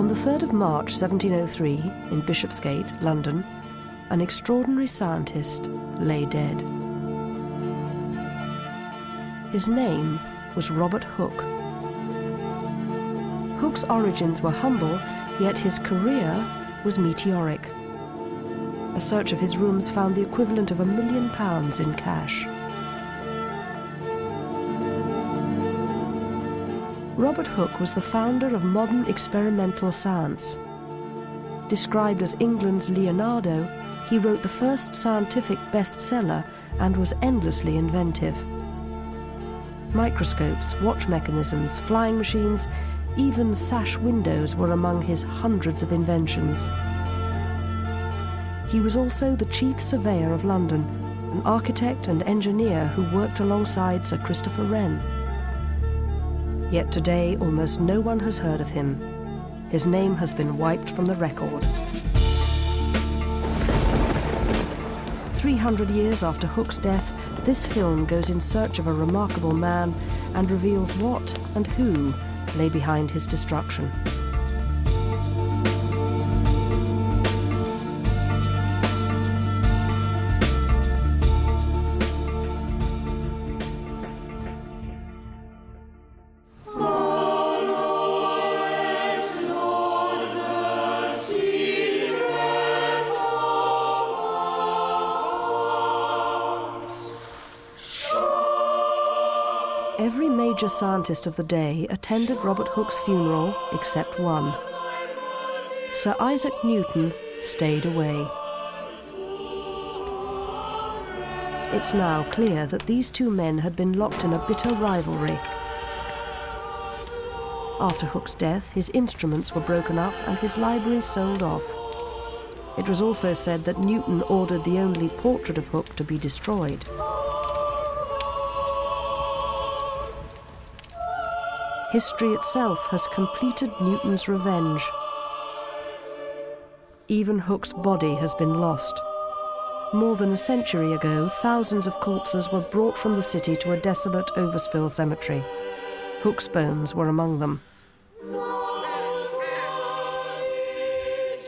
On the 3rd of March 1703, in Bishopsgate, London, an extraordinary scientist lay dead. His name was Robert Hooke. Hooke's origins were humble, yet his career was meteoric. A search of his rooms found the equivalent of a million pounds in cash. Robert Hooke was the founder of modern experimental science. Described as England's Leonardo, he wrote the first scientific bestseller and was endlessly inventive. Microscopes, watch mechanisms, flying machines, even sash windows were among his hundreds of inventions. He was also the chief surveyor of London, an architect and engineer who worked alongside Sir Christopher Wren. Yet today, almost no one has heard of him. His name has been wiped from the record. 300 years after Hooke's death, this film goes in search of a remarkable man and reveals what and who lay behind his destruction. Scientist of the day attended Robert Hooke's funeral except one. Sir Isaac Newton stayed away. It's now clear that these two men had been locked in a bitter rivalry. After Hooke's death, his instruments were broken up and his library sold off. It was also said that Newton ordered the only portrait of Hooke to be destroyed. History itself has completed Newton's revenge. Even Hooke's body has been lost. More than a century ago, thousands of corpses were brought from the city to a desolate overspill cemetery. Hooke's bones were among them.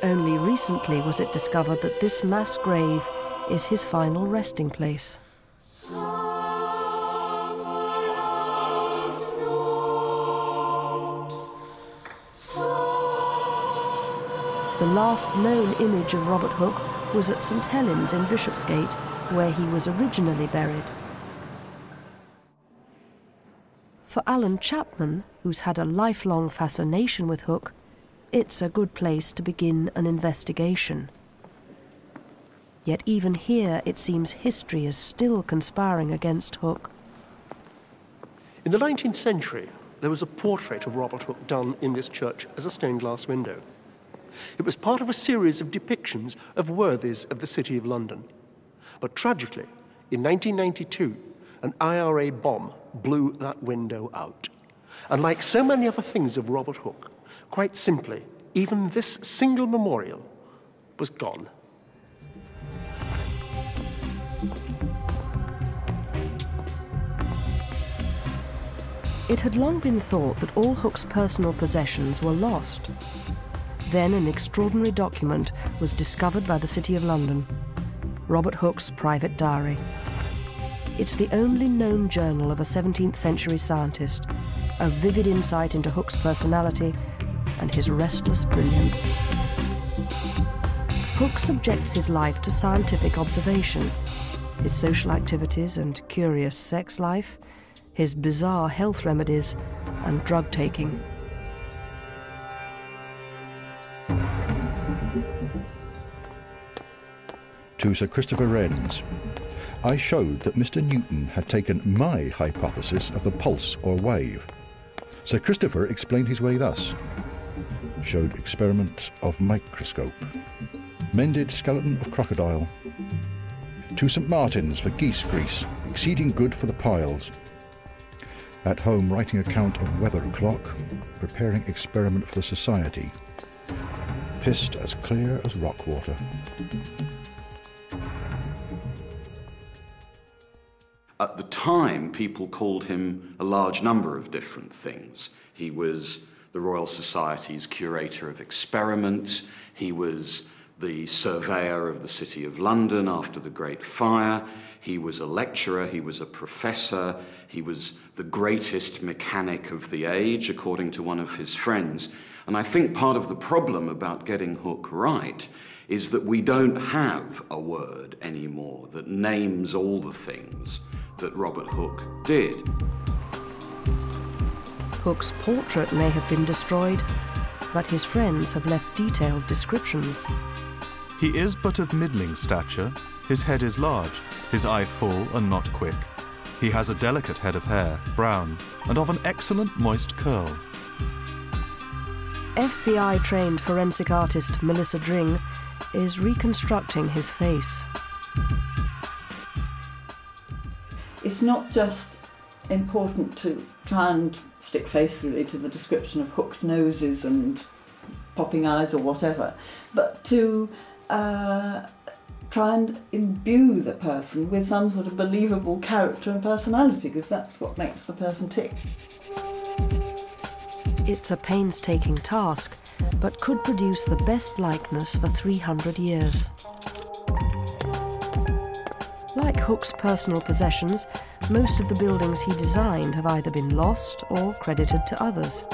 Only recently was it discovered that this mass grave is his final resting place. The last known image of Robert Hooke was at St Helens in Bishopsgate, where he was originally buried. For Alan Chapman, who's had a lifelong fascination with Hooke, it's a good place to begin an investigation. Yet even here, it seems history is still conspiring against Hooke. In the 19th century, there was a portrait of Robert Hooke done in this church as a stained glass window. It was part of a series of depictions of worthies of the City of London. But tragically, in 1992, an IRA bomb blew that window out. And like so many other things of Robert Hooke, quite simply, even this single memorial was gone. It had long been thought that all Hooke's personal possessions were lost. Then an extraordinary document was discovered by the City of London Robert Hooke's private diary. It's the only known journal of a 17th century scientist, a vivid insight into Hooke's personality and his restless brilliance. Hooke subjects his life to scientific observation, his social activities and curious sex life, his bizarre health remedies, and drug taking. To Sir Christopher Wren's. I showed that Mr. Newton had taken my hypothesis of the pulse or wave. Sir Christopher explained his way thus. Showed experiment of microscope. Mended skeleton of crocodile. To St. Martin's for geese grease, exceeding good for the piles. At home writing account of weather clock, preparing experiment for the society. Pissed as clear as rock water. At the time, people called him a large number of different things. He was the Royal Society's curator of experiments. He was the surveyor of the City of London after the Great Fire. He was a lecturer, he was a professor, he was the greatest mechanic of the age, according to one of his friends. And I think part of the problem about getting Hooke right is that we don't have a word anymore that names all the things that Robert Hooke did. Hooke's portrait may have been destroyed, but his friends have left detailed descriptions. He is but of middling stature, his head is large, his eye full and not quick. He has a delicate head of hair, brown, and of an excellent moist curl. FBI trained forensic artist Melissa Dring is reconstructing his face. It's not just important to try and stick faithfully to the description of hooked noses and popping eyes or whatever, but to uh, try and imbue the person with some sort of believable character and personality, because that's what makes the person tick. It's a painstaking task, but could produce the best likeness for 300 years. Like Hooke's personal possessions, most of the buildings he designed have either been lost or credited to others.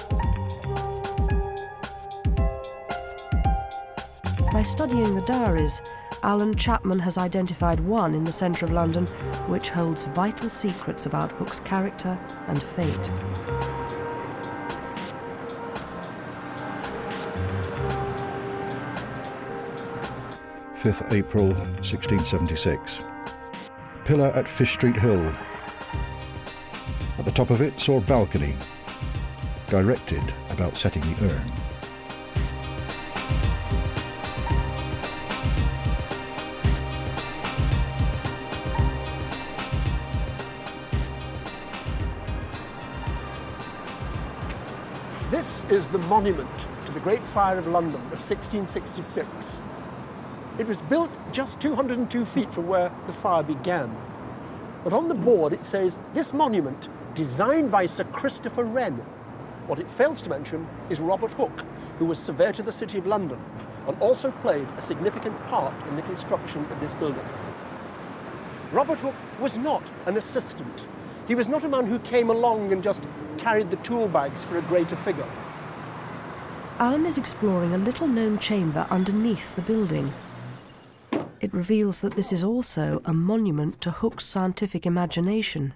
By studying the diaries, Alan Chapman has identified one in the centre of London which holds vital secrets about Hooke's character and fate. 5th April 1676. Pillar at Fish Street Hill. At the top of it saw balcony. Directed about setting the urn. This is the monument to the Great Fire of London of 1666. It was built just 202 feet from where the fire began. But on the board it says, this monument, designed by Sir Christopher Wren. What it fails to mention is Robert Hooke, who was surveyor to the City of London and also played a significant part in the construction of this building. Robert Hooke was not an assistant. He was not a man who came along and just carried the tool bags for a greater figure. Alan is exploring a little known chamber underneath the building. It reveals that this is also a monument to Hooke's scientific imagination.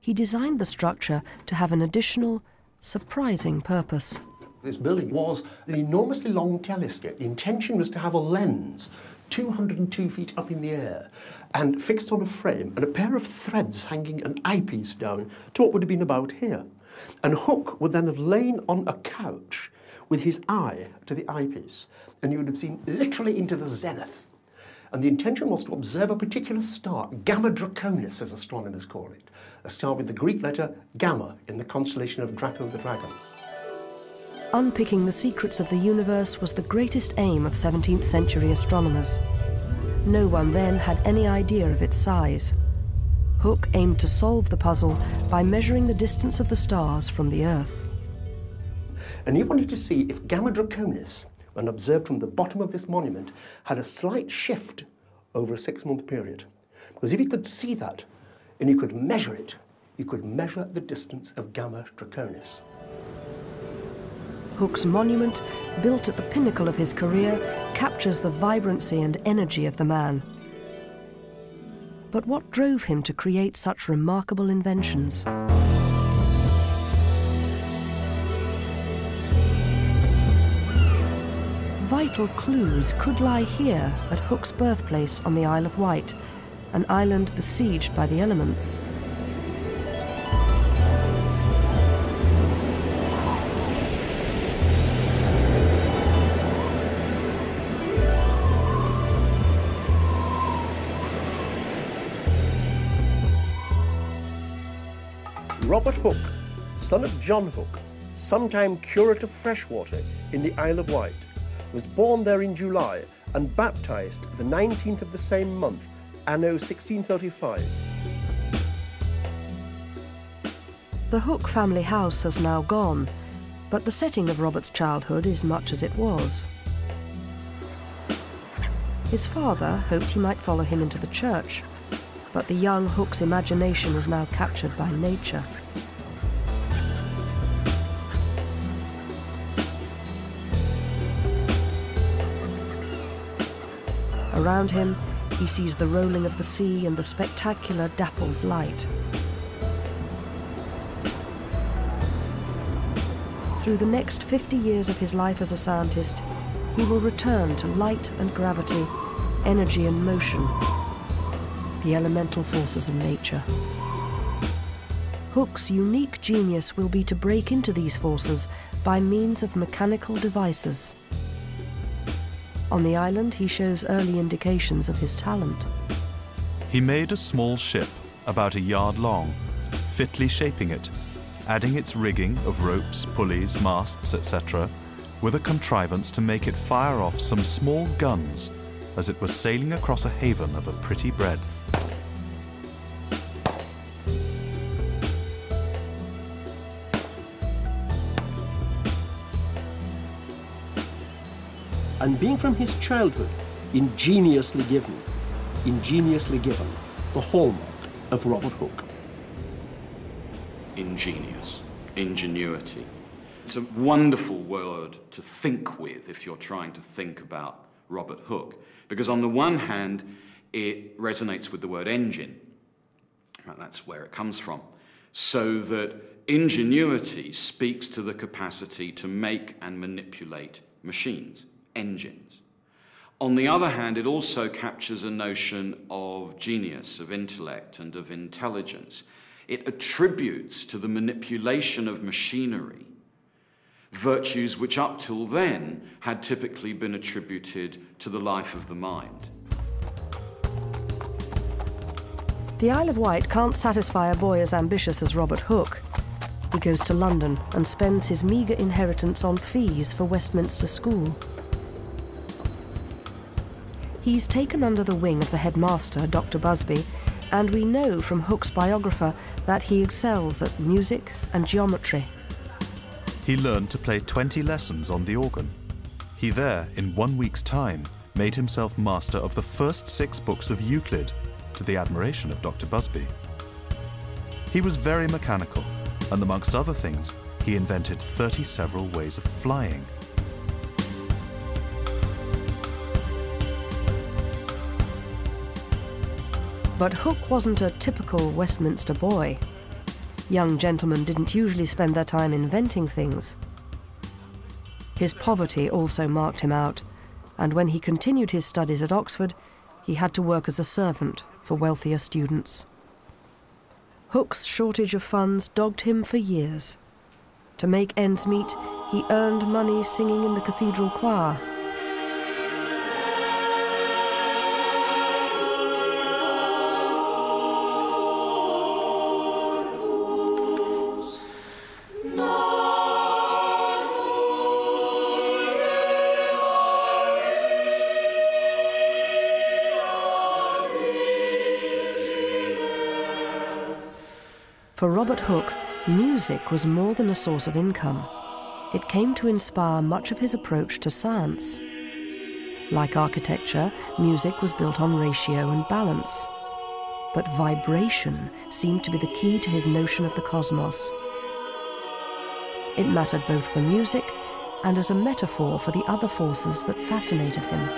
He designed the structure to have an additional, surprising purpose. This building was an enormously long telescope. The intention was to have a lens 202 feet up in the air and fixed on a frame and a pair of threads hanging an eyepiece down to what would have been about here. And Hooke would then have lain on a couch with his eye to the eyepiece, and you would have seen literally into the zenith and the intention was to observe a particular star, Gamma Draconis, as astronomers call it, a star with the Greek letter gamma in the constellation of Draco the Dragon. Unpicking the secrets of the universe was the greatest aim of 17th century astronomers. No one then had any idea of its size. Hooke aimed to solve the puzzle by measuring the distance of the stars from the Earth. And he wanted to see if Gamma Draconis and observed from the bottom of this monument had a slight shift over a six month period. Because if you could see that and you could measure it, you could measure the distance of Gamma Draconis. Hooke's monument, built at the pinnacle of his career, captures the vibrancy and energy of the man. But what drove him to create such remarkable inventions? Vital clues could lie here at Hooke's birthplace on the Isle of Wight, an island besieged by the elements. Robert Hooke, son of John Hooke, sometime curate of Freshwater in the Isle of Wight, was born there in July and baptized the 19th of the same month, anno 1635. The Hooke family house has now gone, But the setting of Robert's childhood is much as it was. His father hoped he might follow him into the church, but the young Hooke's imagination is now captured by nature. Around him, he sees the rolling of the sea and the spectacular dappled light. Through the next 50 years of his life as a scientist, he will return to light and gravity, energy and motion, the elemental forces of nature. Hooke's unique genius will be to break into these forces by means of mechanical devices. On the island, he shows early indications of his talent. He made a small ship, about a yard long, fitly shaping it, adding its rigging of ropes, pulleys, masts, etc., with a contrivance to make it fire off some small guns as it was sailing across a haven of a pretty breadth. And being from his childhood ingeniously given, ingeniously given, the hallmark of Robert Hooke. Ingenious, ingenuity. It's a wonderful word to think with if you're trying to think about Robert Hooke, because on the one hand, it resonates with the word engine. That's where it comes from. So that ingenuity speaks to the capacity to make and manipulate machines engines. On the other hand, it also captures a notion of genius, of intellect, and of intelligence. It attributes to the manipulation of machinery virtues which up till then had typically been attributed to the life of the mind. The Isle of Wight can't satisfy a boy as ambitious as Robert Hooke. He goes to London and spends his meagre inheritance on fees for Westminster School. He's taken under the wing of the headmaster, Dr. Busby, and we know from Hooke's biographer that he excels at music and geometry. He learned to play 20 lessons on the organ. He there, in one week's time, made himself master of the first six books of Euclid, to the admiration of Dr. Busby. He was very mechanical, and amongst other things, he invented 30 several ways of flying. But Hooke wasn't a typical Westminster boy. Young gentlemen didn't usually spend their time inventing things. His poverty also marked him out, and when he continued his studies at Oxford, he had to work as a servant for wealthier students. Hooke's shortage of funds dogged him for years. To make ends meet, he earned money singing in the cathedral choir Robert Hooke, music was more than a source of income. It came to inspire much of his approach to science. Like architecture, music was built on ratio and balance. But vibration seemed to be the key to his notion of the cosmos. It mattered both for music and as a metaphor for the other forces that fascinated him.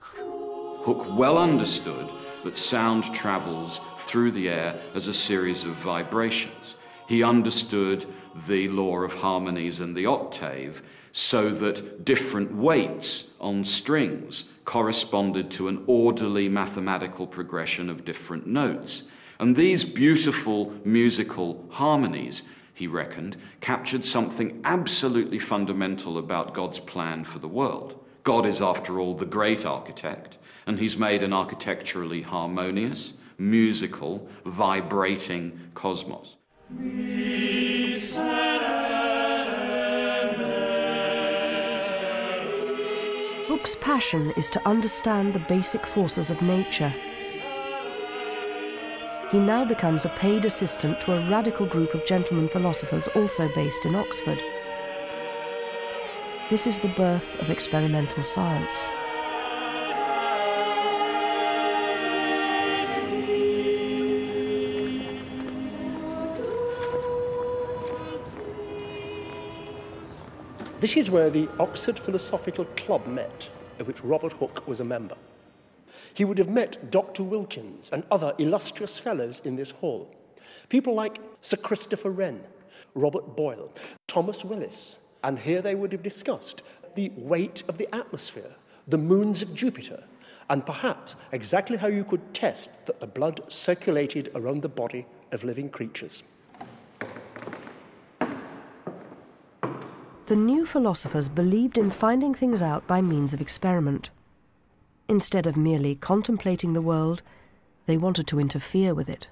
Hooke well understood that sound travels through the air as a series of vibrations. He understood the law of harmonies and the octave so that different weights on strings corresponded to an orderly mathematical progression of different notes. And these beautiful musical harmonies, he reckoned, captured something absolutely fundamental about God's plan for the world. God is, after all, the great architect, and he's made an architecturally harmonious, musical, vibrating cosmos. Hooke's passion is to understand the basic forces of nature. he now becomes a paid assistant to a radical group of gentlemen philosophers also based in Oxford. This is the birth of experimental science. This is where the Oxford Philosophical Club met, of which Robert Hooke was a member. He would have met Dr. Wilkins and other illustrious fellows in this hall. People like Sir Christopher Wren, Robert Boyle, Thomas Willis, and here they would have discussed the weight of the atmosphere, the moons of Jupiter, and perhaps exactly how you could test that the blood circulated around the body of living creatures. The new philosophers believed in finding things out by means of experiment. Instead of merely contemplating the world, they wanted to interfere with it.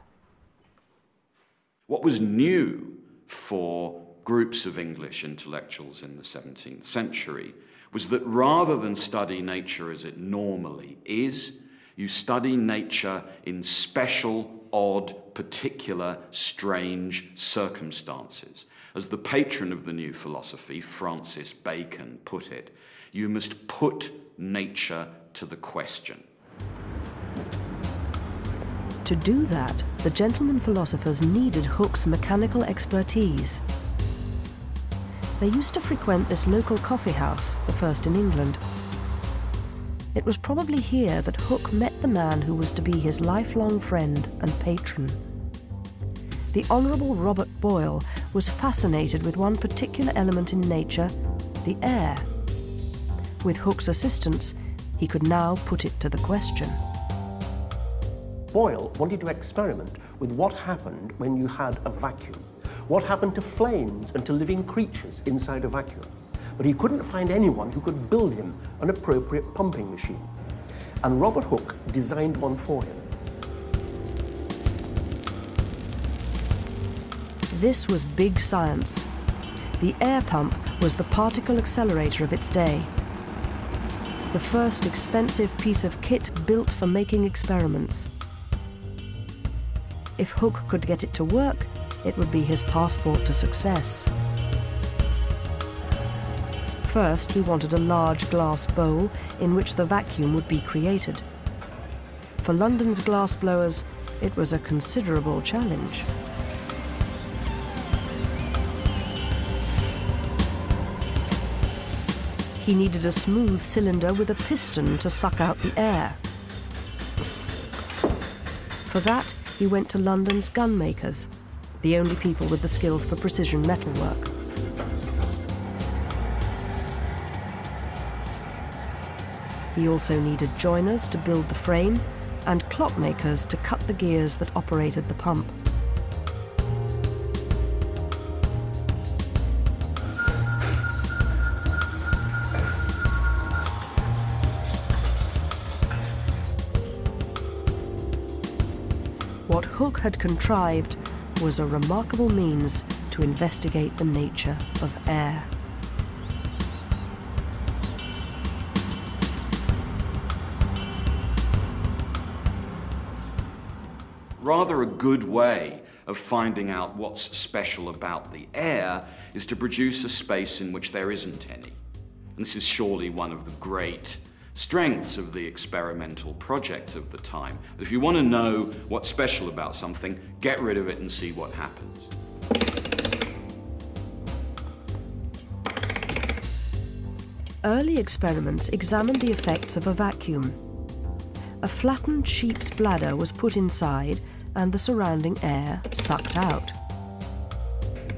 What was new for groups of English intellectuals in the 17th century was that rather than study nature as it normally is, you study nature in special, odd, particular, strange circumstances. As the patron of the new philosophy, Francis Bacon, put it, you must put nature to the question. To do that, the gentlemen philosophers needed Hooke's mechanical expertise. They used to frequent this local coffee house, the first in England. It was probably here that Hooke met the man who was to be his lifelong friend and patron. The Honourable Robert Boyle was fascinated with one particular element in nature, the air. With Hooke's assistance, he could now put it to the question. Boyle wanted to experiment with what happened when you had a vacuum. What happened to flames and to living creatures inside a vacuum? But he couldn't find anyone who could build him an appropriate pumping machine. And Robert Hooke designed one for him. This was big science. The air pump was the particle accelerator of its day. The first expensive piece of kit built for making experiments. If Hooke could get it to work, it would be his passport to success. First, he wanted a large glass bowl in which the vacuum would be created. For London's glassblowers, it was a considerable challenge. He needed a smooth cylinder with a piston to suck out the air. For that, he went to London's gunmakers, the only people with the skills for precision metalwork. He also needed joiners to build the frame and clockmakers to cut the gears that operated the pump. What Hooke had contrived was a remarkable means to investigate the nature of air. Rather, a good way of finding out what's special about the air is to produce a space in which there isn't any. And this is surely one of the great strengths of the experimental project of the time. If you want to know what's special about something, get rid of it and see what happens. Early experiments examined the effects of a vacuum. A flattened sheep's bladder was put inside and the surrounding air sucked out.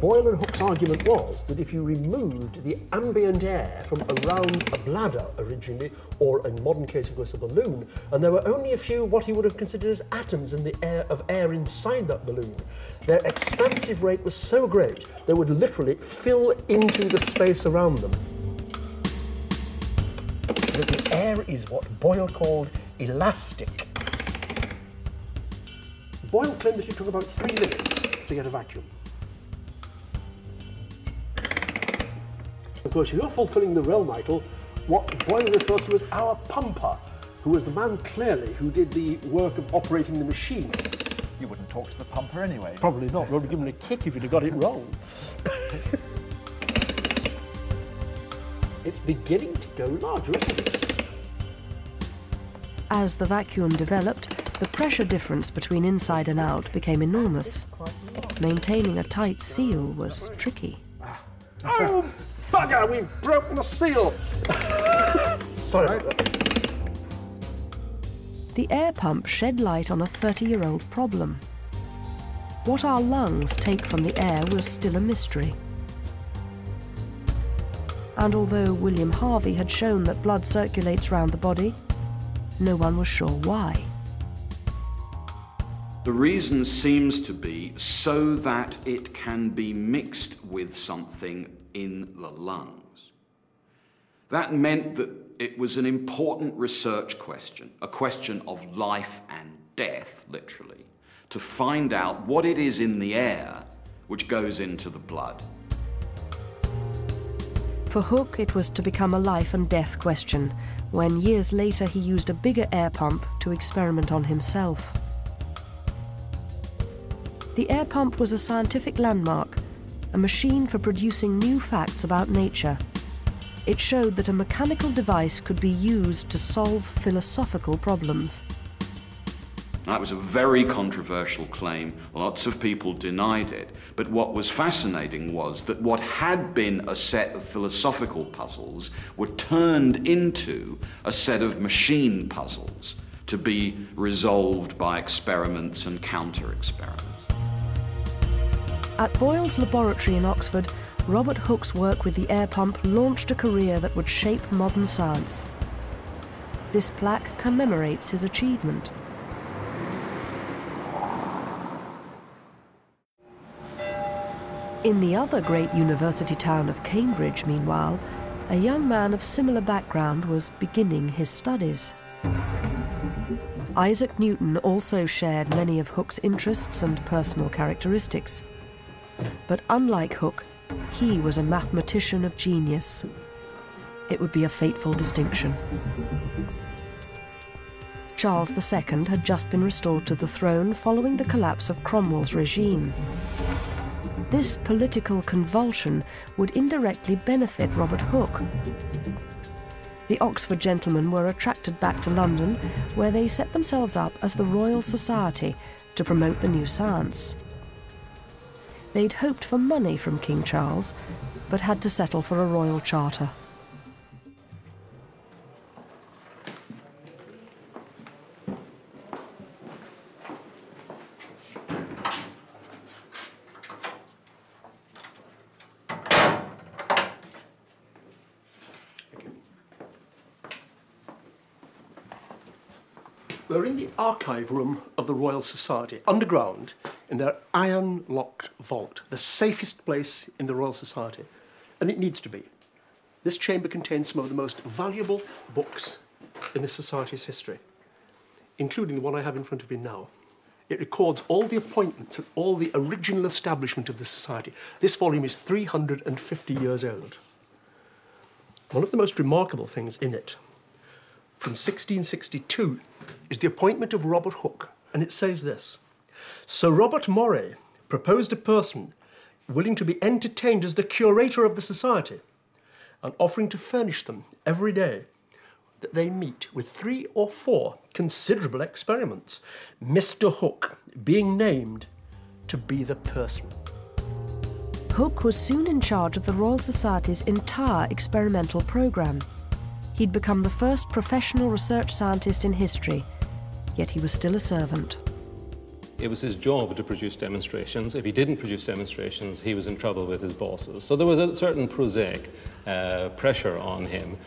Boyle and Hooke's argument was that if you removed the ambient air from around a bladder originally, or in modern case, of course, a balloon, and there were only a few what he would have considered as atoms in the air of air inside that balloon, their expansive rate was so great they would literally fill into the space around them. That the air is what Boyle called elastic. Boyle claimed that it took about three minutes to get a vacuum. Of course, you're fulfilling the realm Michael, what Boyle refers to as our pumper, who was the man clearly who did the work of operating the machine. You wouldn't talk to the pumper anyway. Probably not. Would have given a kick if you'd have got it wrong. it's beginning to go larger, isn't it? As the vacuum developed, the pressure difference between inside and out became enormous. Maintaining a tight seal was tricky. Oh, bugger! We've broken the seal! Sorry. The air pump shed light on a 30 year old problem. What our lungs take from the air was still a mystery. And although William Harvey had shown that blood circulates round the body, no one was sure why. The reason seems to be so that it can be mixed with something in the lungs. That meant that it was an important research question, a question of life and death, literally, to find out what it is in the air which goes into the blood. For Hooke, it was to become a life and death question when years later he used a bigger air pump to experiment on himself. The air pump was a scientific landmark, a machine for producing new facts about nature. It showed that a mechanical device could be used to solve philosophical problems. That was a very controversial claim. Lots of people denied it. But what was fascinating was that what had been a set of philosophical puzzles were turned into a set of machine puzzles to be resolved by experiments and counter experiments. At Boyle's laboratory in Oxford, Robert Hooke's work with the air pump launched a career that would shape modern science. This plaque commemorates his achievement. In the other great university town of Cambridge, meanwhile, a young man of similar background was beginning his studies. Isaac Newton also shared many of Hooke's interests and personal characteristics. But unlike Hooke, he was a mathematician of genius. It would be a fateful distinction. Charles II had just been restored to the throne following the collapse of Cromwell's regime. This political convulsion would indirectly benefit Robert Hooke. The Oxford gentlemen were attracted back to London, where they set themselves up as the Royal Society to promote the new science. They'd hoped for money from King Charles, but had to settle for a royal charter. Archive room of the Royal Society, underground, in their iron locked vault, the safest place in the Royal Society. And it needs to be. This chamber contains some of the most valuable books in the Society's history, including the one I have in front of me now. It records all the appointments and all the original establishment of the Society. This volume is 350 years old. One of the most remarkable things in it, from 1662, is the appointment of Robert Hooke, and it says this Sir Robert Moray proposed a person willing to be entertained as the curator of the society and offering to furnish them every day that they meet with three or four considerable experiments, Mr. Hooke being named to be the person. Hooke was soon in charge of the Royal Society's entire experimental programme. He'd become the first professional research scientist in history, yet he was still a servant. It was his job to produce demonstrations. If he didn't produce demonstrations, he was in trouble with his bosses. So there was a certain prosaic uh, pressure on him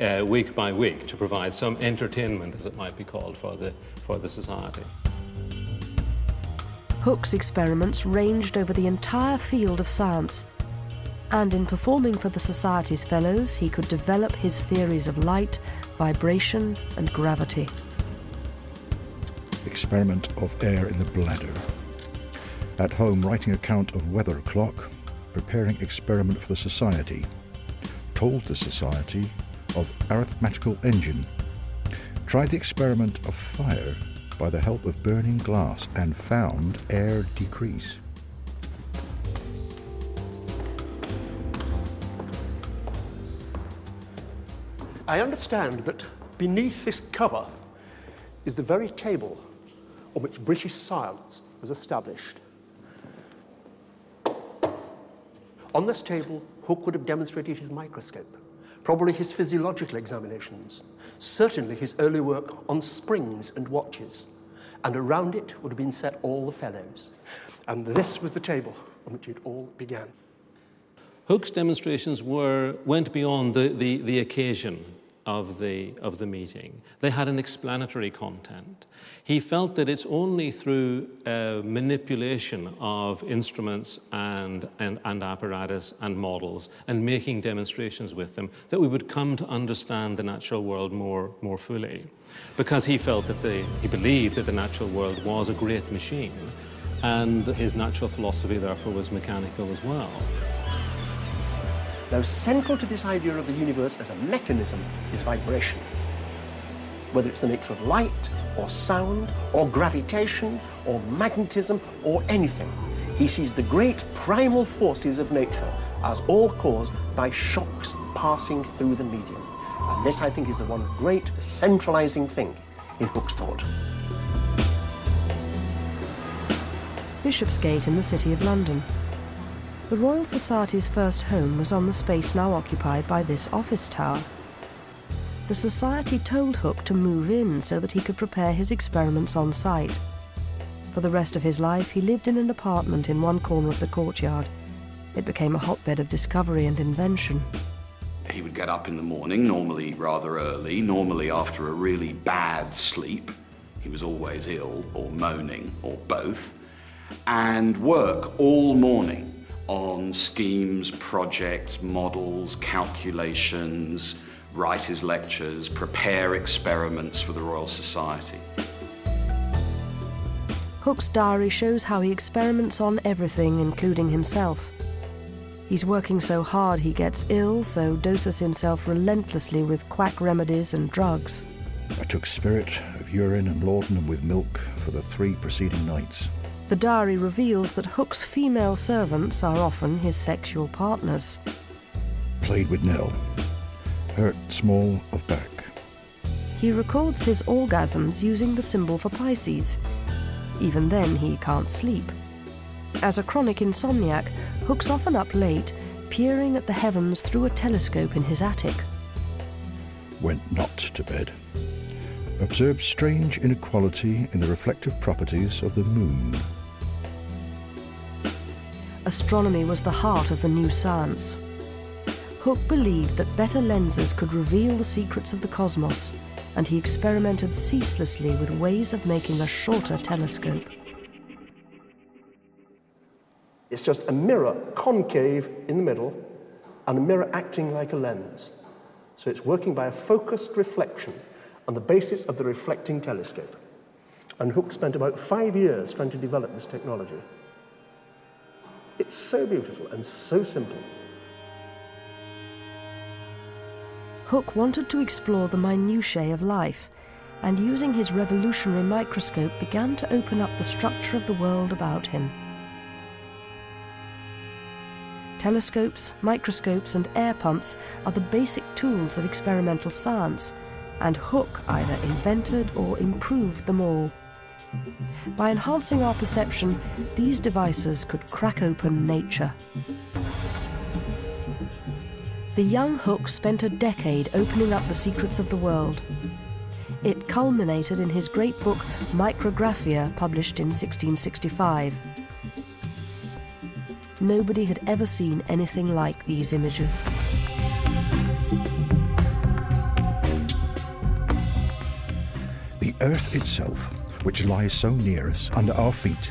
uh, week by week to provide some entertainment, as it might be called, for the, for the society. Hooke's experiments ranged over the entire field of science, and in performing for the Society's fellows, he could develop his theories of light, vibration, and gravity. Experiment of air in the bladder. At home, writing account of weather clock, preparing experiment for the Society. Told the Society of arithmetical engine. Tried the experiment of fire, by the help of burning glass and found air decrease. I understand that beneath this cover is the very table on which British science was established. On this table, Hooke would have demonstrated his microscope, probably his physiological examinations, certainly his early work on springs and watches, and around it would have been set all the fellows. And this was the table on which it all began. Hooke's demonstrations were, went beyond the, the, the occasion of the, of the meeting. They had an explanatory content. He felt that it's only through uh, manipulation of instruments and, and, and apparatus and models and making demonstrations with them that we would come to understand the natural world more, more fully. Because he felt that the, he believed that the natural world was a great machine and his natural philosophy therefore was mechanical as well. Now, central to this idea of the universe as a mechanism is vibration. Whether it's the nature of light, or sound, or gravitation, or magnetism, or anything, he sees the great primal forces of nature as all caused by shocks passing through the medium. And this, I think, is the one great centralizing thing in Hooke's thought. Bishopsgate in the City of London. The Royal Society's first home was on the space now occupied by this office tower. The Society told Hooke to move in so that he could prepare his experiments on site. For the rest of his life, he lived in an apartment in one corner of the courtyard. It became a hotbed of discovery and invention. He would get up in the morning, normally rather early, normally after a really bad sleep. He was always ill or moaning or both, and work all morning on schemes, projects, models, calculations, write his lectures, prepare experiments for the Royal Society. Hooke's diary shows how he experiments on everything, including himself. He's working so hard he gets ill, so doses himself relentlessly with quack remedies and drugs. I took spirit of urine and laudanum with milk for the three preceding nights. The diary reveals that Hooke's female servants are often his sexual partners. Played with Nell. Hurt small of back. He records his orgasms using the symbol for Pisces. Even then, he can't sleep. As a chronic insomniac, Hooke's often up late, peering at the heavens through a telescope in his attic. Went not to bed observed strange inequality in the reflective properties of the moon. Astronomy was the heart of the new science. Hooke believed that better lenses could reveal the secrets of the cosmos, and he experimented ceaselessly with ways of making a shorter telescope. It's just a mirror concave in the middle and a mirror acting like a lens. So it's working by a focused reflection on the basis of the reflecting telescope. And Hooke spent about five years trying to develop this technology. It's so beautiful and so simple. Hooke wanted to explore the minutiae of life, and using his revolutionary microscope began to open up the structure of the world about him. Telescopes, microscopes, and air pumps are the basic tools of experimental science, and Hooke either invented or improved them all. By enhancing our perception, these devices could crack open nature. The young Hooke spent a decade opening up the secrets of the world. It culminated in his great book Micrographia, published in 1665. Nobody had ever seen anything like these images. The Earth itself, which lies so near us, under our feet,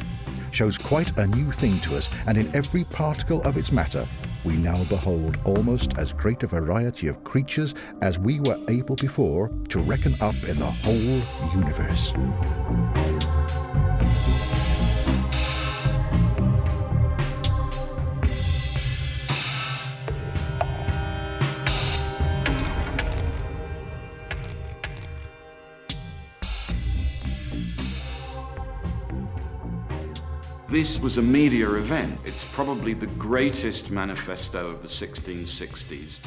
shows quite a new thing to us, and in every particle of its matter, we now behold almost as great a variety of creatures as we were able before to reckon up in the whole universe. This was a media event. It's probably the greatest manifesto of the 1660s.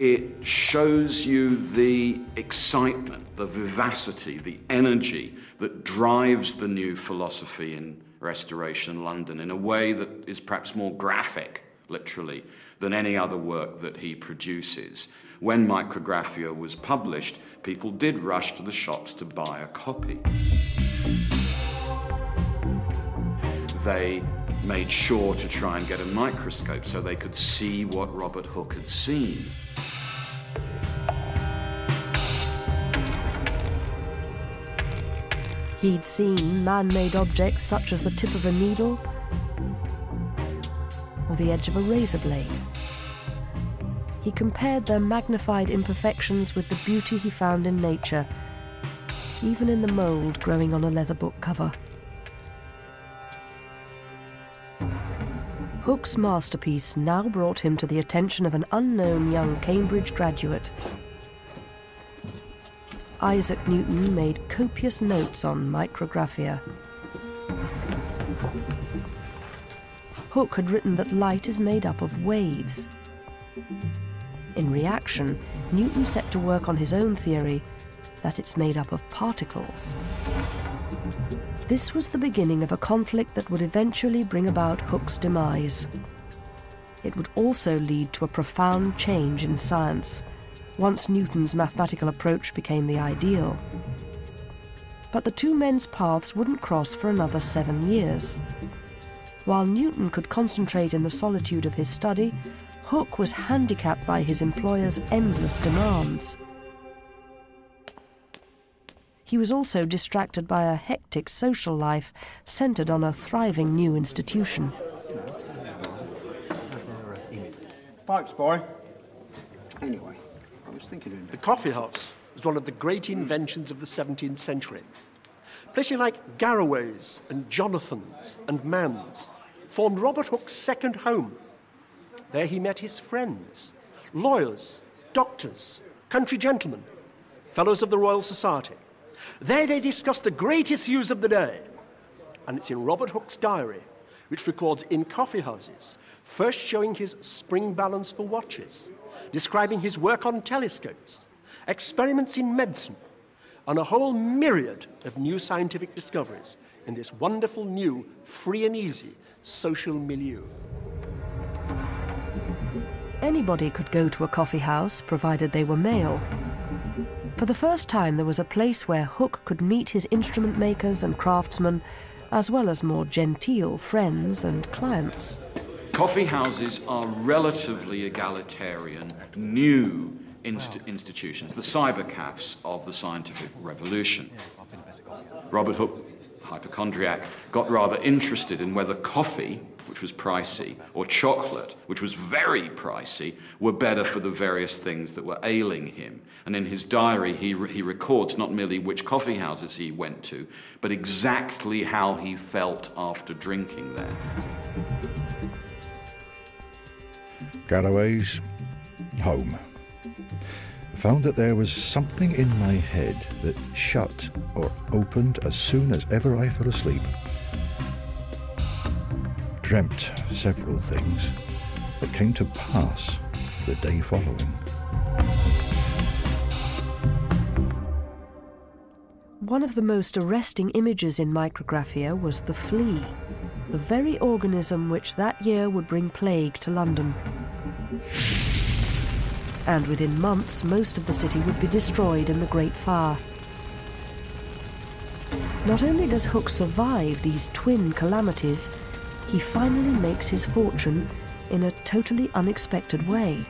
It shows you the excitement, the vivacity, the energy that drives the new philosophy in Restoration London in a way that is perhaps more graphic, literally, than any other work that he produces. When Micrographia was published, people did rush to the shops to buy a copy. They made sure to try and get a microscope so they could see what Robert Hooke had seen. He'd seen man made objects such as the tip of a needle or the edge of a razor blade. He compared their magnified imperfections with the beauty he found in nature, even in the mould growing on a leather book cover. Hooke's masterpiece now brought him to the attention of an unknown young Cambridge graduate Isaac Newton made copious notes on micrographia. Hooke had written that light is made up of waves. In reaction, Newton set to work on his own theory that it's made up of particles. This was the beginning of a conflict that would eventually bring about Hooke's demise. It would also lead to a profound change in science once Newton's mathematical approach became the ideal. But the two men's paths wouldn't cross for another seven years. While Newton could concentrate in the solitude of his study, Hooke was handicapped by his employer's endless demands. He was also distracted by a hectic social life centered on a thriving new institution. Pipes, boy. Anyway, I was thinking of... The coffee house was one of the great inventions of the 17th century. Places like Garraway's and Jonathan's and Mann's formed Robert Hooke's second home. There he met his friends, lawyers, doctors, country gentlemen, fellows of the Royal Society. There they discussed the great issues of the day. And it's in Robert Hooke's diary, which records in coffee houses, first showing his spring balance for watches, describing his work on telescopes, experiments in medicine, and a whole myriad of new scientific discoveries in this wonderful new, free and easy social milieu. Anybody could go to a coffee house, provided they were male. For the first time, there was a place where Hooke could meet his instrument makers and craftsmen, as well as more genteel friends and clients. Coffee houses are relatively egalitarian, new inst institutions, the cybercafes of the scientific revolution. Robert Hooke, hypochondriac, got rather interested in whether coffee, which was pricey, or chocolate, which was very pricey, were better for the various things that were ailing him. And in his diary, he, he records not merely which coffee houses he went to, but exactly how he felt after drinking there. Garraway's home. Found that there was something in my head that shut or opened as soon as ever I fell asleep. Dreamt several things that came to pass the day following. One of the most arresting images in micrographia was the flea, the very organism which that year would bring plague to London and within months most of the city would be destroyed in the Great Fire. Not only does Hooke survive these twin calamities, he finally makes his fortune in a totally unexpected way.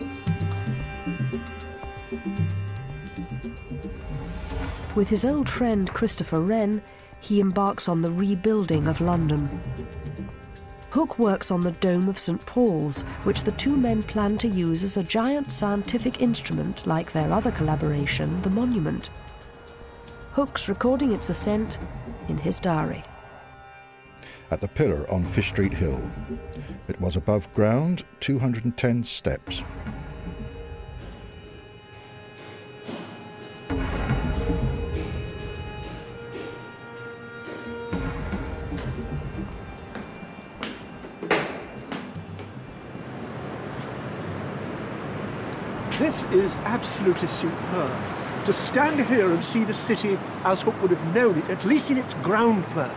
With his old friend Christopher Wren, he embarks on the rebuilding of London. Hooke works on the dome of St Paul's, which the two men plan to use as a giant scientific instrument like their other collaboration, the Monument. Hooke's recording its ascent in his diary at the pillar on Fish Street Hill. It was above ground, 210 steps. This is absolutely superb. To stand here and see the city as Hooke would have known it, at least in its ground plan,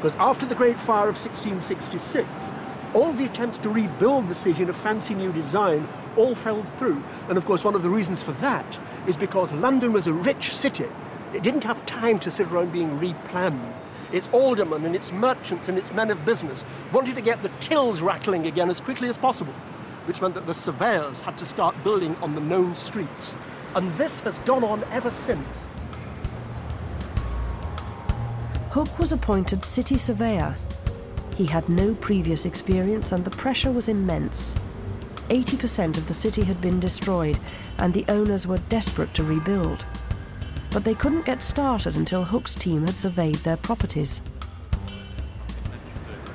because after the Great Fire of 1666, all the attempts to rebuild the city in a fancy new design all fell through. And of course, one of the reasons for that is because London was a rich city. It didn't have time to sit around being replanned. Its aldermen and its merchants and its men of business wanted to get the tills rattling again as quickly as possible, which meant that the surveyors had to start building on the known streets. And this has gone on ever since. Hooke was appointed city surveyor. He had no previous experience and the pressure was immense. 80% of the city had been destroyed and the owners were desperate to rebuild but they couldn't get started until Hooke's team had surveyed their properties.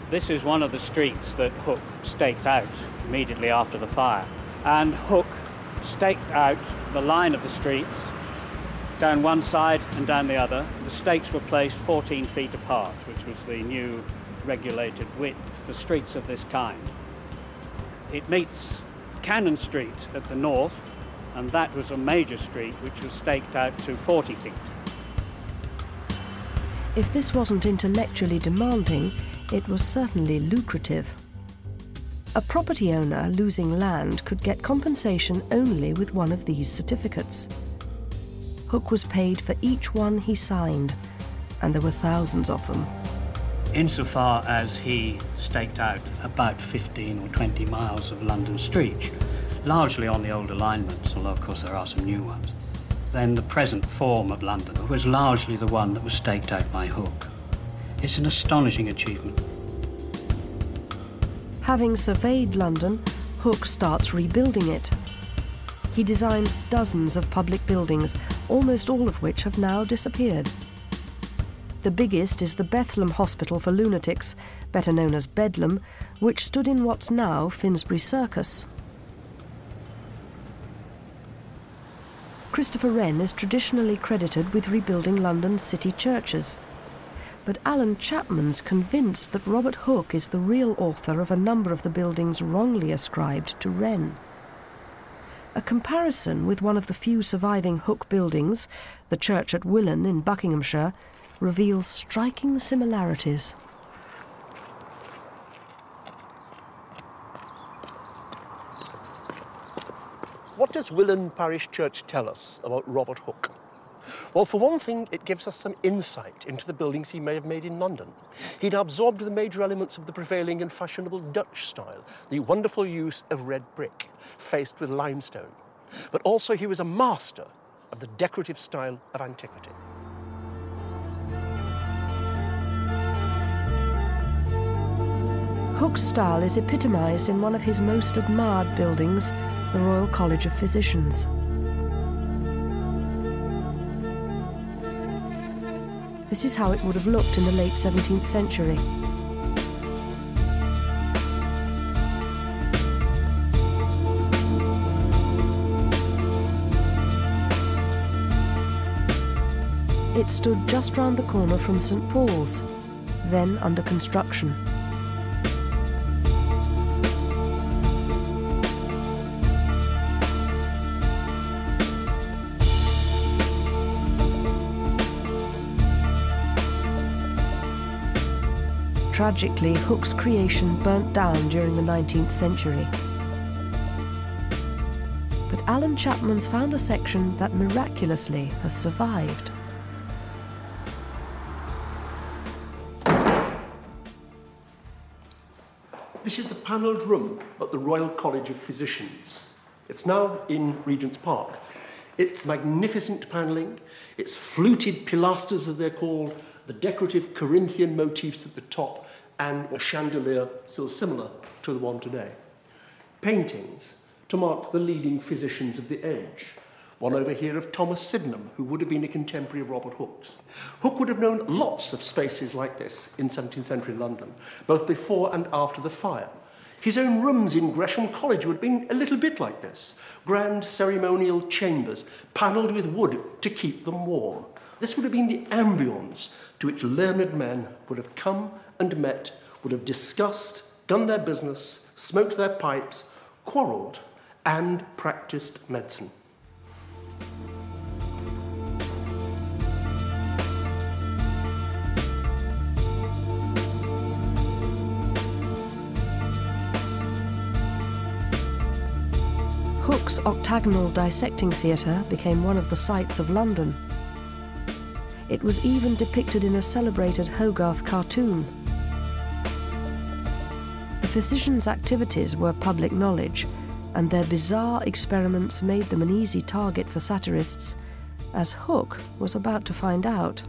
This is one of the streets that Hooke staked out immediately after the fire. And Hooke staked out the line of the streets down one side and down the other. The stakes were placed 14 feet apart, which was the new regulated width for streets of this kind. It meets Cannon Street at the north and that was a major street which was staked out to 40 feet. If this wasn't intellectually demanding, it was certainly lucrative. A property owner losing land could get compensation only with one of these certificates. Hooke was paid for each one he signed, and there were thousands of them. Insofar as he staked out about 15 or 20 miles of London street, largely on the old alignments, although of course there are some new ones. Then the present form of London was largely the one that was staked out by Hooke. It's an astonishing achievement. Having surveyed London, Hooke starts rebuilding it. He designs dozens of public buildings, almost all of which have now disappeared. The biggest is the Bethlem Hospital for Lunatics, better known as Bedlam, which stood in what's now Finsbury Circus. Christopher Wren is traditionally credited with rebuilding London's city churches. But Allan Chapman's convinced that Robert Hooke is the real author of a number of the buildings wrongly ascribed to Wren. A comparison with one of the few surviving Hooke buildings, the church at Willen in Buckinghamshire, reveals striking similarities. What does Willen Parish Church tell us about Robert Hooke? Well, for one thing, it gives us some insight into the buildings he may have made in London. He'd absorbed the major elements of the prevailing and fashionable Dutch style, the wonderful use of red brick, faced with limestone. But also he was a master of the decorative style of antiquity. Hooke's style is epitomised in one of his most admired buildings, the Royal College of Physicians. This is how it would have looked in the late 17th century. It stood just round the corner from St Paul's, then under construction. Tragically, Hooke's creation burnt down during the 19th century. But Allan Chapman's found a section that miraculously has survived. This is the panelled room at the Royal College of Physicians. It's now in Regent's Park. It's magnificent panelling, it's fluted pilasters, as they're called, the decorative Corinthian motifs at the top and a chandelier still similar to the one today. Paintings to mark the leading physicians of the age. One over here of Thomas Sydenham, who would have been a contemporary of Robert Hooke's. Hooke would have known lots of spaces like this in 17th century London, both before and after the fire. His own rooms in Gresham College would have been a little bit like this grand ceremonial chambers, panelled with wood to keep them warm. This would have been the ambience to which learned men would have come and met, would have discussed, done their business, smoked their pipes, quarrelled, and practiced medicine. Hooke's octagonal dissecting theatre became one of the sights of London. It was even depicted in a celebrated Hogarth cartoon. The physician's activities were public knowledge, and their bizarre experiments made them an easy target for satirists, as Hooke was about to find out.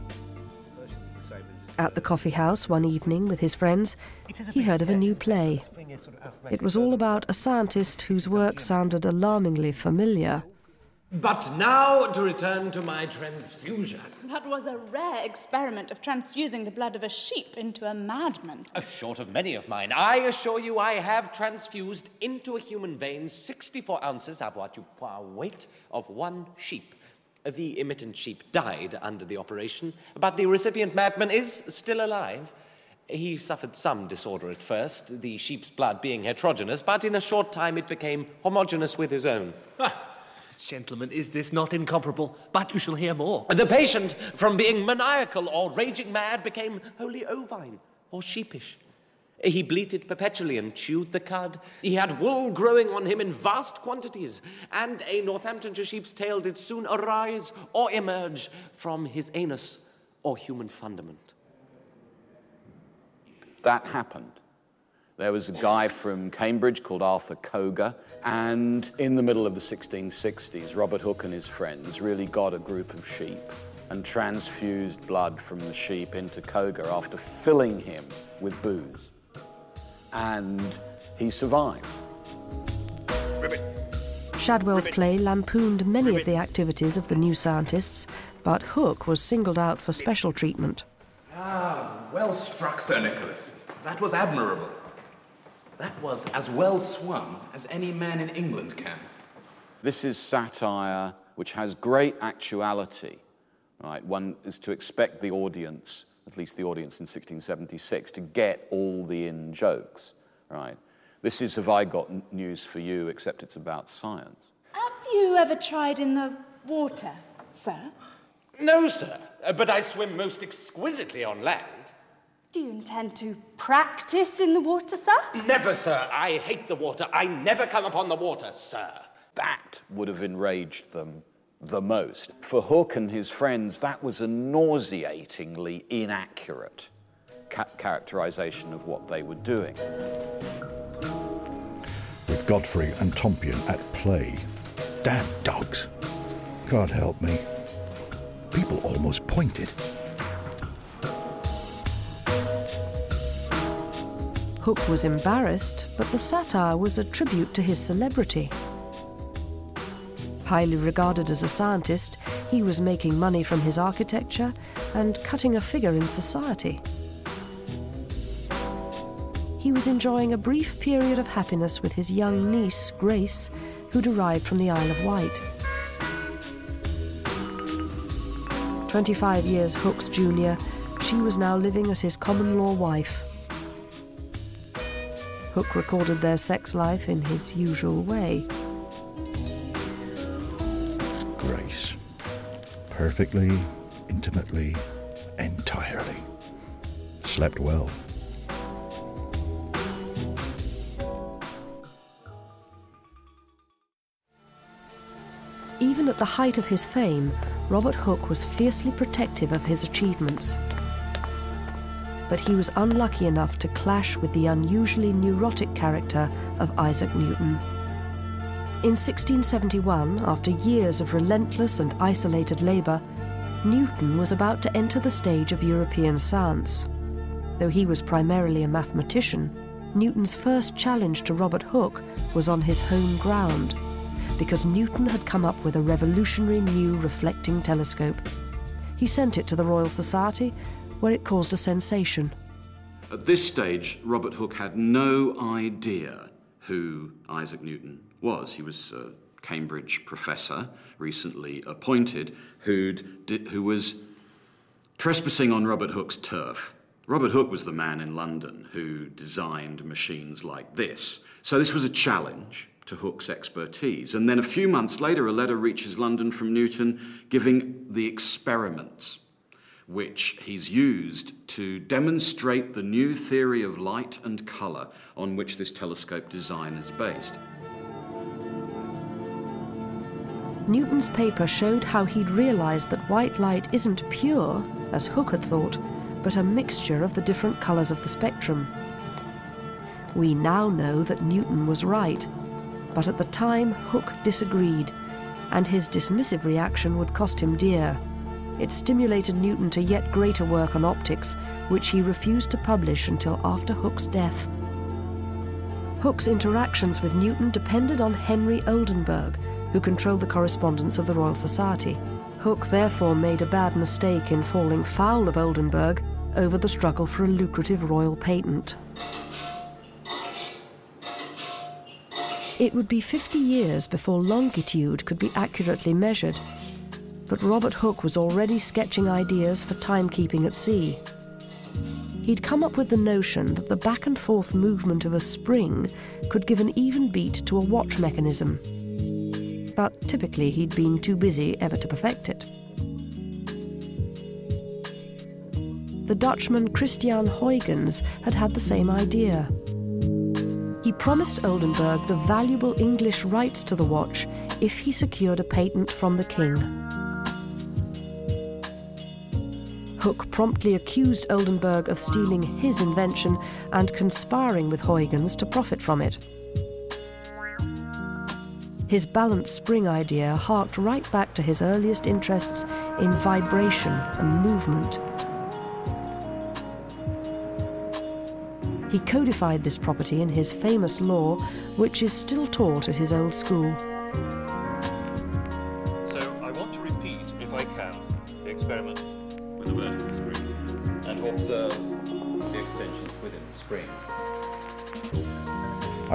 At the coffee house one evening with his friends, he heard of a new play. It was all about a scientist whose work sounded alarmingly familiar. But now to return to my transfusion. That was a rare experiment of transfusing the blood of a sheep into a madman. A short of many of mine. I assure you, I have transfused into a human vein 64 ounces avoirdupois weight of one sheep. The emittent sheep died under the operation, but the recipient madman is still alive. He suffered some disorder at first, the sheep's blood being heterogeneous, but in a short time it became homogeneous with his own. Gentlemen, is this not incomparable? But you shall hear more. The patient, from being maniacal or raging mad, became wholly ovine or sheepish. He bleated perpetually and chewed the cud. He had wool growing on him in vast quantities, and a Northamptonshire sheep's tail did soon arise or emerge from his anus or human fundament. That happened. There was a guy from Cambridge called Arthur Coga, and in the middle of the 1660s, Robert Hooke and his friends really got a group of sheep and transfused blood from the sheep into Coga after filling him with booze. And he survived. Shadwell's play lampooned many of the activities of the new scientists, but Hooke was singled out for special treatment. Ah, well struck, Sir Nicholas. That was admirable. That was as well swum as any man in England can. This is satire which has great actuality. Right? One is to expect the audience, at least the audience in 1676, to get all the in jokes. Right? This is Have I Got News for You, except it's about science. Have you ever tried in the water, sir? No, sir, uh, but I swim most exquisitely on land. Do you intend to practice in the water, sir? Never, sir. I hate the water. I never come upon the water, sir. That would have enraged them the most. For Hooke and his friends, that was a nauseatingly inaccurate ca- characterization of what they were doing. With Godfrey and Tompion at play. Damn dogs. God help me. People almost pointed. Hooke was embarrassed, but the satire was a tribute to his celebrity. Highly regarded as a scientist, he was making money from his architecture and cutting a figure in society. He was enjoying a brief period of happiness with his young niece, Grace, who'd arrived from the Isle of Wight. 25 years Hooke's junior, she was now living as his common law wife. Hooke recorded their sex life in his usual way. Grace. Perfectly, intimately, entirely. Slept well. Even at the height of his fame, Robert Hooke was fiercely protective of his achievements. But he was unlucky enough to clash with the unusually neurotic character of Isaac Newton. In 1671, after years of relentless and isolated labour, Newton was about to enter the stage of European science. Though he was primarily a mathematician, Newton's first challenge to Robert Hooke was on his home ground, because Newton had come up with a revolutionary new reflecting telescope. He sent it to the Royal Society, where it caused a sensation. At this stage, Robert Hooke had no idea who Isaac Newton was. He was a Cambridge professor, recently appointed, who was trespassing on Robert Hooke's turf. Robert Hooke was the man in London who designed machines like this. So this was a challenge. to Hooke's expertise. And then a few months later, a letter reaches London from Newton giving the experiments which he's used to demonstrate the new theory of light and colour on which this telescope design is based. Newton's paper showed how he'd realised that white light isn't pure, as Hooke had thought, but a mixture of the different colours of the spectrum. We now know that Newton was right, but at the time Hooke disagreed, and his dismissive reaction would cost him dear. It stimulated Newton to yet greater work on optics, which he refused to publish until after Hooke's death. Hooke's interactions with Newton depended on Henry Oldenburg, who controlled the correspondence of the Royal Society. Hooke therefore made a bad mistake in falling foul of Oldenburg over the struggle for a lucrative royal patent. It would be 50 years before longitude could be accurately measured, but Robert Hooke was already sketching ideas for timekeeping at sea. He'd come up with the notion that the back and forth movement of a spring could give an even beat to a watch mechanism. But typically he'd been too busy ever to perfect it. The Dutchman Christian Huygens had had the same idea. He promised Oldenburg the valuable English rights to the watch if he secured a patent from the king. Hooke promptly accused Oldenburg of stealing his invention and conspiring with Huygens to profit from it. His balanced spring idea harked right back to his earliest interests in vibration and movement. He codified this property in his famous law, which is still taught at his old school.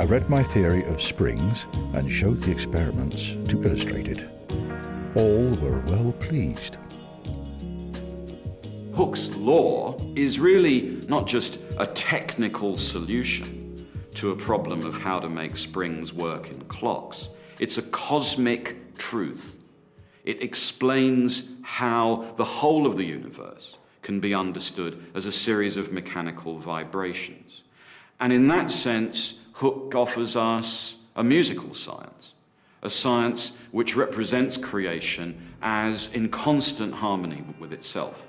I read my theory of springs and showed the experiments to illustrate it. All were well pleased. Hooke's law is really not just a technical solution to a problem of how to make springs work in clocks. It's a cosmic truth. It explains how the whole of the universe can be understood as a series of mechanical vibrations. And in that sense, Hooke offers us a musical science, a science which represents creation as in constant harmony with itself.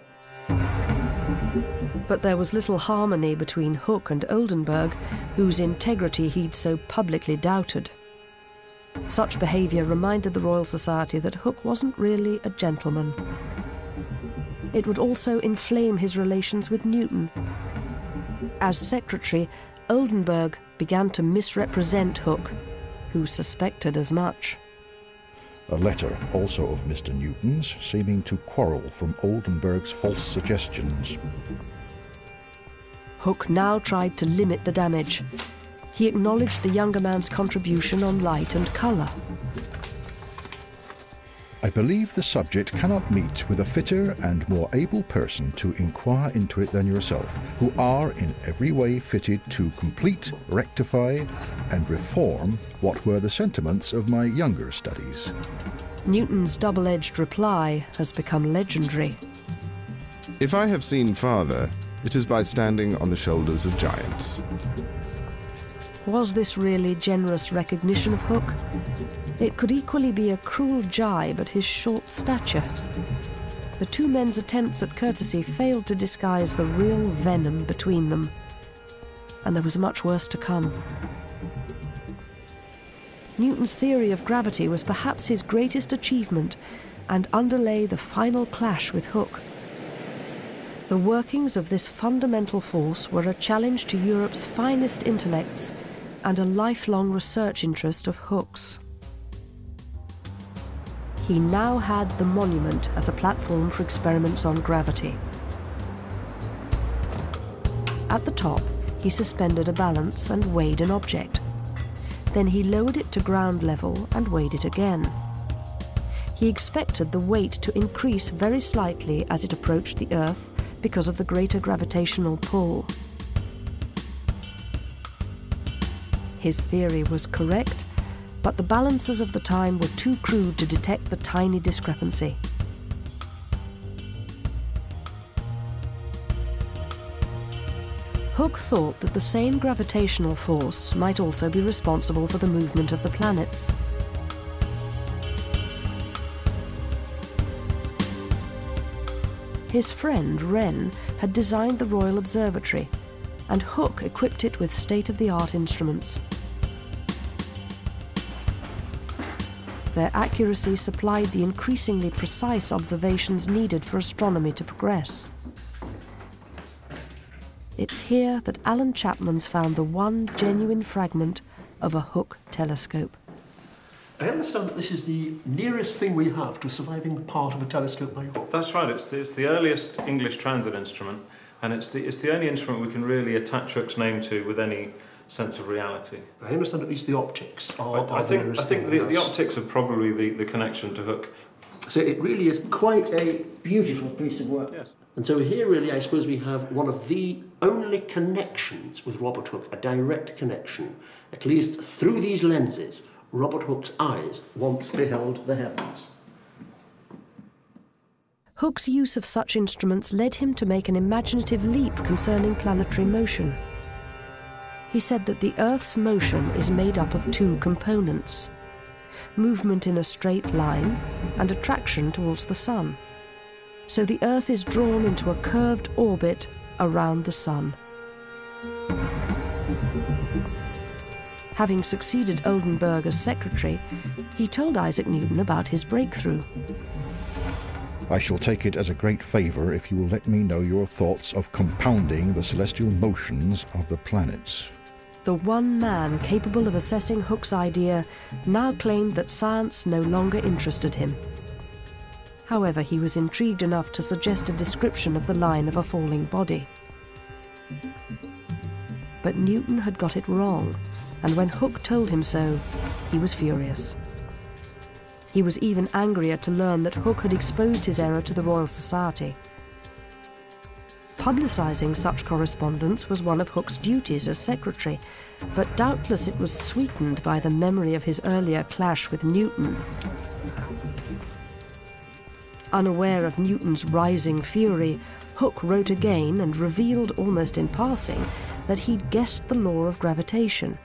But there was little harmony between Hooke and Oldenburg, whose integrity he'd so publicly doubted. Such behaviour reminded the Royal Society that Hooke wasn't really a gentleman. It would also inflame his relations with Newton. As secretary, Oldenburg began to misrepresent Hooke, who suspected as much. A letter, also of Mr. Newton's, seeming to quarrel from Oldenburg's false suggestions. Hooke now tried to limit the damage. He acknowledged the younger man's contribution on light and colour. I believe the subject cannot meet with a fitter and more able person to inquire into it than yourself, who are in every way fitted to complete, rectify, and reform what were the sentiments of my younger studies. Newton's double edged reply has become legendary. If I have seen farther, it is by standing on the shoulders of giants. Was this really generous recognition of Hooke? It could equally be a cruel jibe at his short stature. The two men's attempts at courtesy failed to disguise the real venom between them, and there was much worse to come. Newton's theory of gravity was perhaps his greatest achievement and underlay the final clash with Hooke. The workings of this fundamental force were a challenge to Europe's finest intellects and a lifelong research interest of Hooke's. He now had the monument as a platform for experiments on gravity. At the top, he suspended a balance and weighed an object. Then he lowered it to ground level and weighed it again. He expected the weight to increase very slightly as it approached the Earth because of the greater gravitational pull. His theory was correct, but the balances of the time were too crude to detect the tiny discrepancy. Hooke thought that the same gravitational force might also be responsible for the movement of the planets. His friend, Wren, had designed the Royal Observatory, and Hooke equipped it with state-of-the-art instruments. Their accuracy supplied the increasingly precise observations needed for astronomy to progress. It's here that Allan Chapman's found the one genuine fragment of a Hooke telescope. I understand that this is the nearest thing we have to a surviving part of a telescope by Hooke. That's right. It's the, it's the earliest English transit instrument, and it's the, it's the only instrument we can really attach Hooke's name to with any sense of reality. I understand at least the optics are, I, are I think, the I think the, the optics are probably the, the connection to Hooke. So it really is quite a beautiful piece of work. Yes. And so here, really, I suppose we have one of the only connections with Robert Hooke, a direct connection, at least through these lenses. Robert Hooke's eyes once beheld the heavens. Hooke's use of such instruments led him to make an imaginative leap concerning planetary motion. He said that the Earth's motion is made up of two components movement in a straight line and attraction towards the Sun. So the Earth is drawn into a curved orbit around the Sun. Having succeeded Oldenburg as secretary, he told Isaac Newton about his breakthrough. I shall take it as a great favour if you will let me know your thoughts of compounding the celestial motions of the planets. The one man capable of assessing Hooke's idea now claimed that science no longer interested him. However, he was intrigued enough to suggest a description of the line of a falling body. But Newton had got it wrong, and when Hooke told him so, he was furious. He was even angrier to learn that Hooke had exposed his error to the Royal Society. Publicising such correspondence was one of Hooke's duties as secretary, but doubtless it was sweetened by the memory of his earlier clash with Newton. Unaware of Newton's rising fury, Hooke wrote again and revealed almost in passing that he'd guessed the law of gravitation,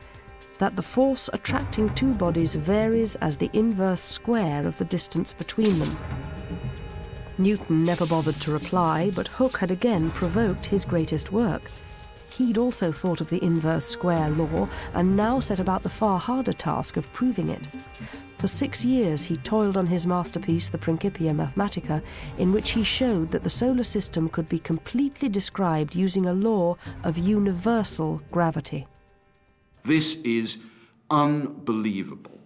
that the force attracting two bodies varies as the inverse square of the distance between them. Newton never bothered to reply, but Hooke had again provoked his greatest work. He'd also thought of the inverse square law and now set about the far harder task of proving it. For six years he toiled on his masterpiece, the Principia Mathematica, in which he showed that the solar system could be completely described using a law of universal gravity. This is unbelievable.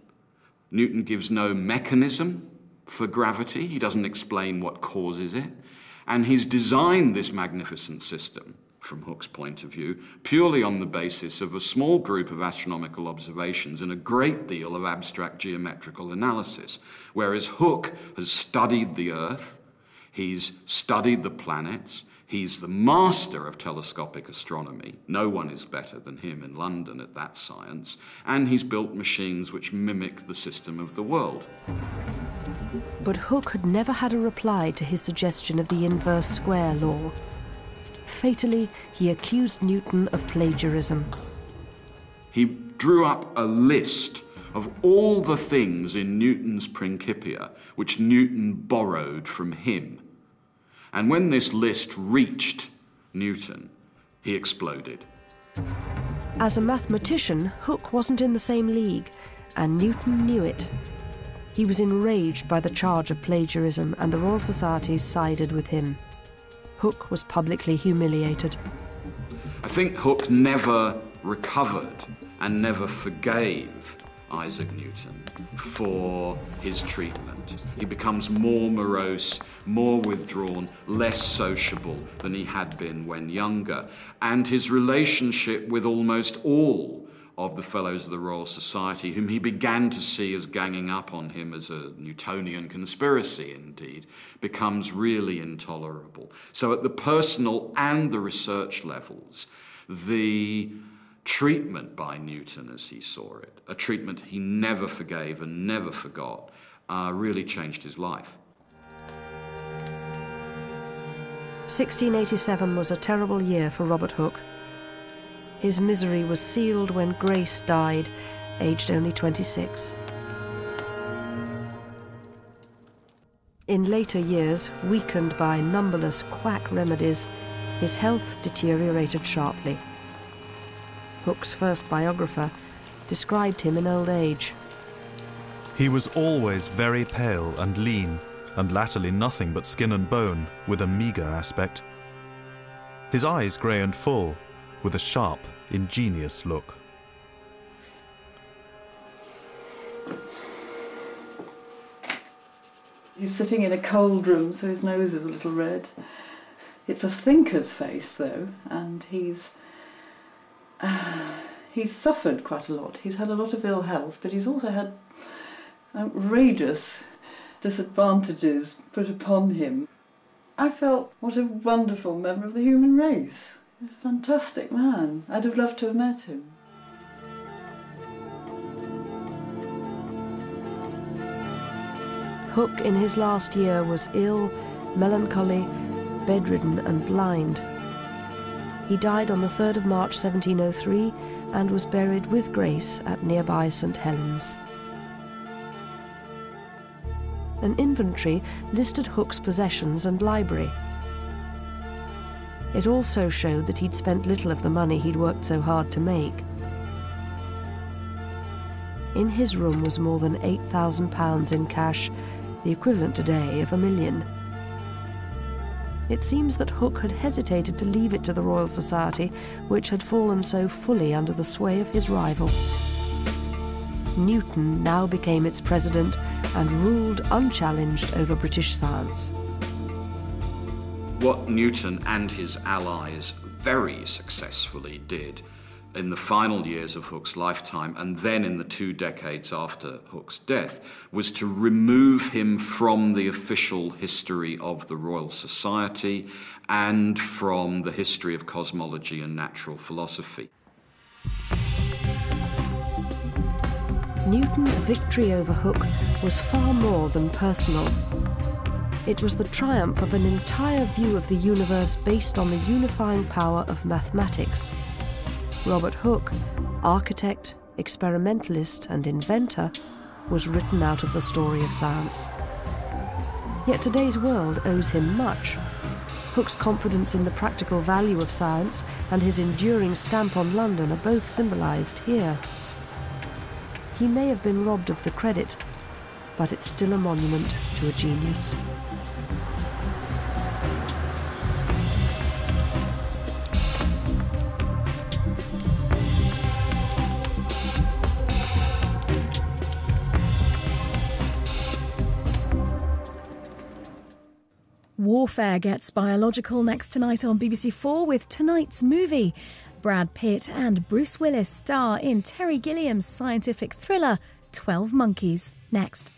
Newton gives no mechanism for gravity, he doesn't explain what causes it, and he's designed this magnificent system, from Hooke's point of view, purely on the basis of a small group of astronomical observations and a great deal of abstract geometrical analysis. Whereas Hooke has studied the Earth, he's studied the planets, He's the master of telescopic astronomy. No one is better than him in London at that science. And he's built machines which mimic the system of the world. But Hooke had never had a reply to his suggestion of the inverse square law. Fatally, he accused Newton of plagiarism. He drew up a list of all the things in Newton's Principia which Newton borrowed from him. And when this list reached Newton, he exploded. As a mathematician, Hooke wasn't in the same league, and Newton knew it. He was enraged by the charge of plagiarism, and the Royal Society sided with him. Hooke was publicly humiliated. I think Hooke never recovered and never forgave Isaac Newton for his treatment. He becomes more morose, more withdrawn, less sociable than he had been when younger. And his relationship with almost all of the Fellows of the Royal Society, whom he began to see as ganging up on him as a Newtonian conspiracy, indeed, becomes really intolerable. So, at the personal and the research levels, the treatment by Newton as he saw it, a treatment he never forgave and never forgot, uh, really changed his life. 1687 was a terrible year for Robert Hooke. His misery was sealed when Grace died, aged only 26. In later years, weakened by numberless quack remedies, his health deteriorated sharply. Hooke's first biographer described him in old age. He was always very pale and lean, and latterly nothing but skin and bone, with a meagre aspect. His eyes grey and full, with a sharp, ingenious look. He's sitting in a cold room, so his nose is a little red. It's a thinker's face, though, and he's he's suffered quite a lot. He's had a lot of ill health, but he's also had outrageous disadvantages put upon him. I felt what a wonderful member of the human race. A fantastic man. I'd have loved to have met him. Hooke in his last year was ill, melancholy, bedridden and blind. He died on the 3rd of March 1703 and was buried with Grace at nearby St Helens. An inventory listed Hooke's possessions and library. It also showed that he'd spent little of the money he'd worked so hard to make. In his room was more than £8,000 in cash, the equivalent today of a million. It seems that Hooke had hesitated to leave it to the Royal Society, which had fallen so fully under the sway of his rival. Newton now became its president and ruled unchallenged over British science. What Newton and his allies very successfully did in the final years of Hooke's lifetime and then in the two decades after Hooke's death was to remove him from the official history of the Royal Society and from the history of cosmology and natural philosophy. Newton's victory over Hooke was far more than personal. It was the triumph of an entire view of the universe based on the unifying power of mathematics. Robert Hooke, architect, experimentalist, and inventor, was written out of the story of science. Yet today's world owes him much. Hooke's confidence in the practical value of science and his enduring stamp on London are both symbolised here. He may have been robbed of the credit, but it's still a monument to a genius. Warfare gets biological next tonight on BBC4 with tonight's movie. Brad Pitt and Bruce Willis star in Terry Gilliam's scientific thriller 12 Monkeys. Next.